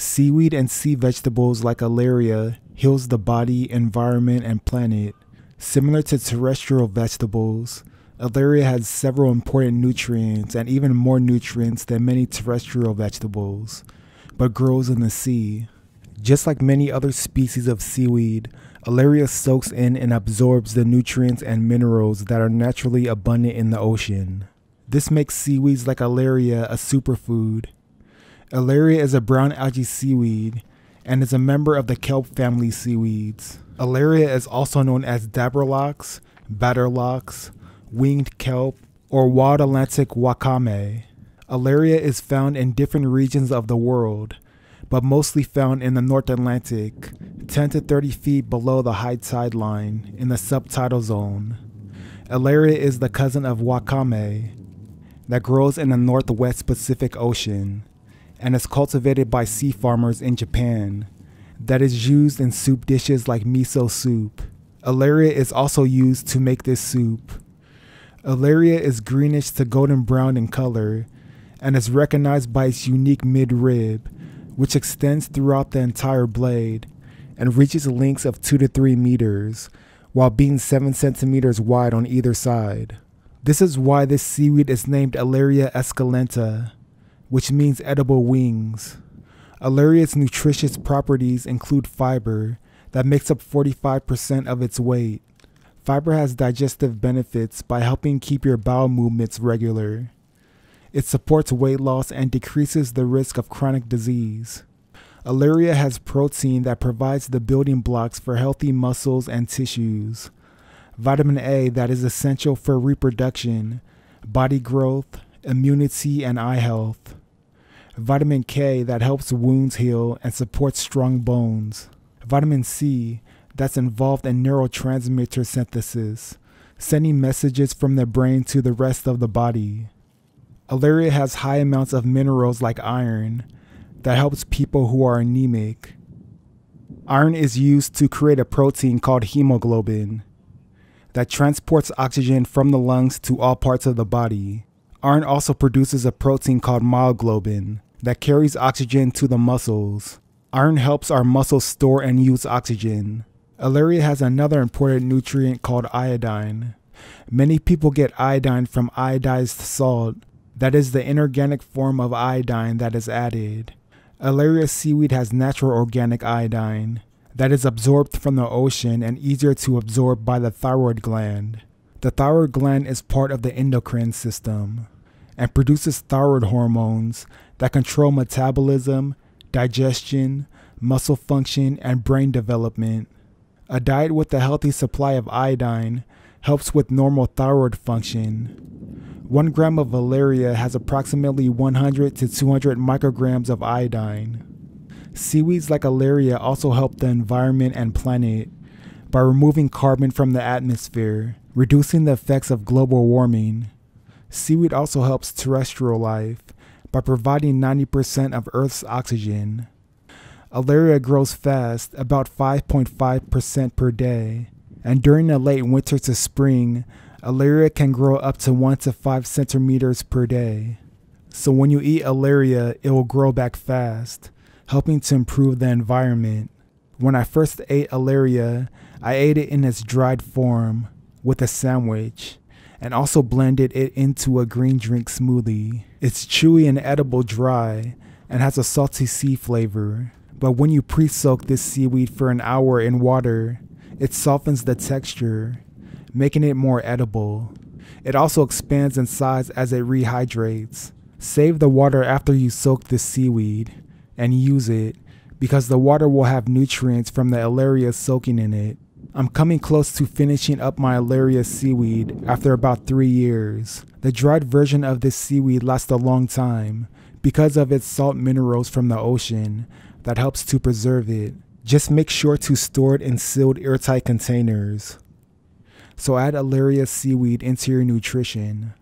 Seaweed and sea vegetables like alaria heals the body, environment, and planet. Similar to terrestrial vegetables, alaria has several important nutrients and even more nutrients than many terrestrial vegetables, but grows in the sea. Just like many other species of seaweed, alaria soaks in and absorbs the nutrients and minerals that are naturally abundant in the ocean. This makes seaweeds like alaria a superfood. Alaria is a brown algae seaweed and is a member of the kelp family seaweeds. Alaria is also known as dabberlocks, badderlocks, winged kelp, or wild Atlantic wakame. Alaria is found in different regions of the world, but mostly found in the North Atlantic, 10 to 30 feet below the high tide line in the subtidal zone. Alaria is the cousin of wakame that grows in the Northwest Pacific Ocean and is cultivated by sea farmers in Japan that is used in soup dishes like miso soup. Alaria is also used to make this soup. Alaria is greenish to golden brown in color and is recognized by its unique midrib, which extends throughout the entire blade and reaches lengths of 2 to 3 meters, while being 7 centimeters wide on either side. This is why this seaweed is named Alaria esculenta, which means edible wings. Alaria's nutritious properties include fiber that makes up 45% of its weight. Fiber has digestive benefits by helping keep your bowel movements regular. It supports weight loss and decreases the risk of chronic disease. Alaria has protein that provides the building blocks for healthy muscles and tissues. Vitamin A that is essential for reproduction, body growth, immunity, and eye health. Vitamin K that helps wounds heal and supports strong bones. Vitamin C that's involved in neurotransmitter synthesis, sending messages from the brain to the rest of the body. Alaria has high amounts of minerals like iron that helps people who are anemic. Iron is used to create a protein called hemoglobin that transports oxygen from the lungs to all parts of the body. Iron also produces a protein called myoglobin that carries oxygen to the muscles. Iron helps our muscles store and use oxygen. Alaria has another important nutrient called iodine. Many people get iodine from iodized salt, that is the inorganic form of iodine that is added. Alaria seaweed has natural organic iodine that is absorbed from the ocean and easier to absorb by the thyroid gland. The thyroid gland is part of the endocrine system and produces thyroid hormones that control metabolism, digestion, muscle function, and brain development. A diet with a healthy supply of iodine helps with normal thyroid function. One gram of alaria has approximately 100 to 200 micrograms of iodine. Seaweeds like alaria also help the environment and planet by removing carbon from the atmosphere, reducing the effects of global warming. Seaweed also helps terrestrial life by providing 90% of Earth's oxygen. Alaria grows fast, about 5.5% per day, and during the late winter to spring, alaria can grow up to 1 to 5 centimeters per day. So when you eat alaria, it will grow back fast, helping to improve the environment. When I first ate alaria, I ate it in its dried form with a sandwich and also blended it into a green drink smoothie. It's chewy and edible dry and has a salty sea flavor. But when you pre soak this seaweed for an hour in water, it softens the texture, making it more edible. It also expands in size as it rehydrates. Save the water after you soak this seaweed and use it because the water will have nutrients from the alaria soaking in it. I'm coming close to finishing up my Alaria seaweed after about three years. The dried version of this seaweed lasts a long time because of its salt minerals from the ocean that helps to preserve it. Just make sure to store it in sealed airtight containers. So add Alaria seaweed into your nutrition.